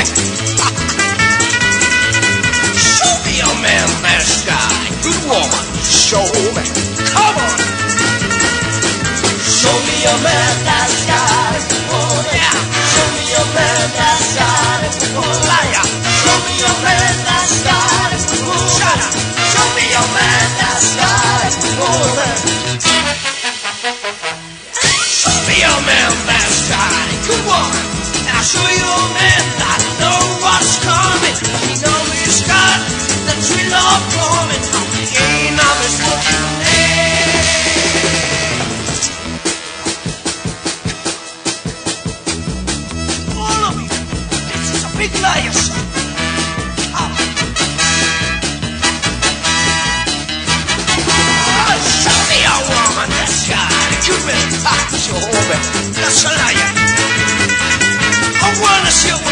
me. Show me a man got a good woman. Show me. Come on. Show me a man that's got a good. Yeah. Show me a man that's got a good. Liar. Show me a man that's got a good. Shut up. Show me a man that's got oh, a good woman. Show me a man that's got a good woman. I'll show you a man show me a woman that's got a good man. Ah. That's a liar. I wanna see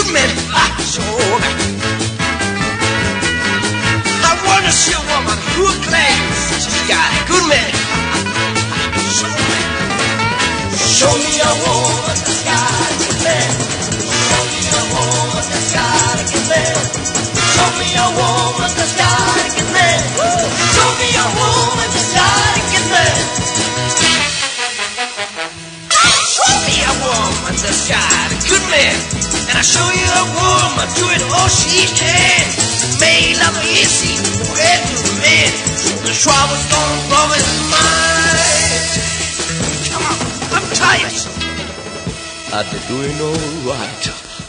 got a good man. Ah, show me. I wanna see a woman who claims she's got a good man. Show me a woman that's got a good man. Show me a woman that's got a good man. Show me a woman that's got a good man. Show me a woman that's got a good man. Show me a woman that's got a good man. And I show you a woman doing all she can. Make love easy good man. So the troubles don't bother his mind. Come on, I'm tired. I've been doing all right